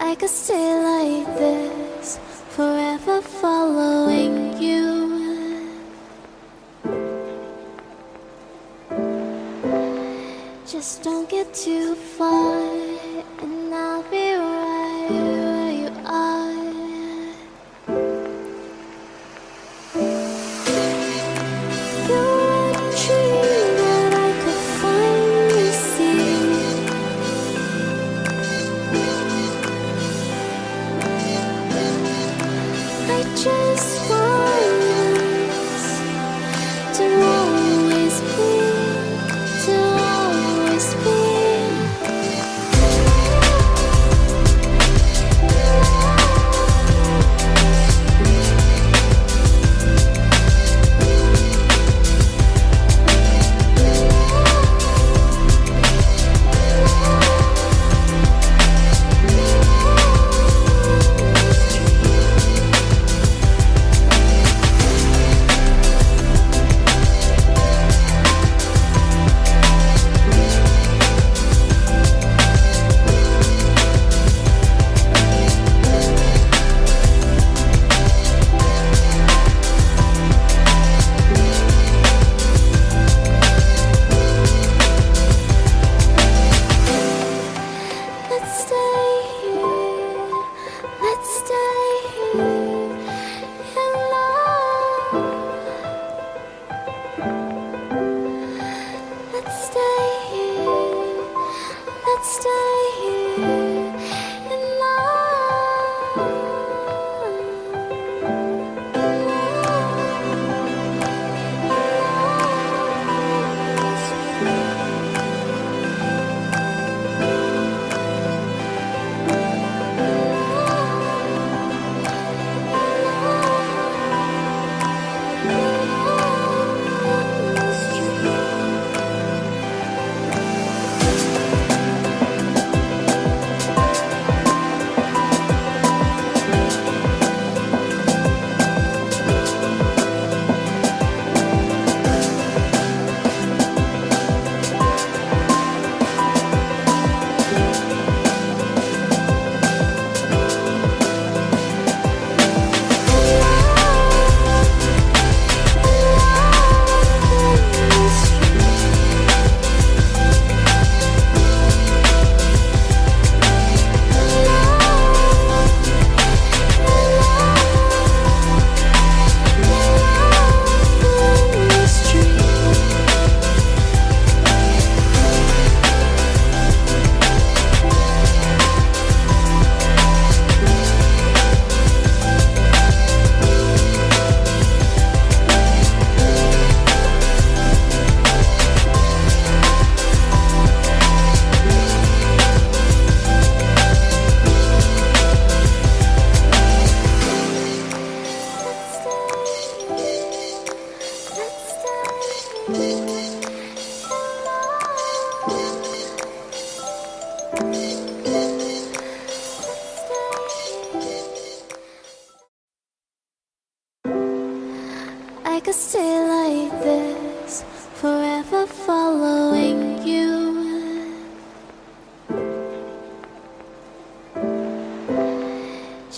I could stay like this, forever following you. Just don't get too far, and I'll be right.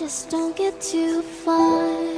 Just don't get too far.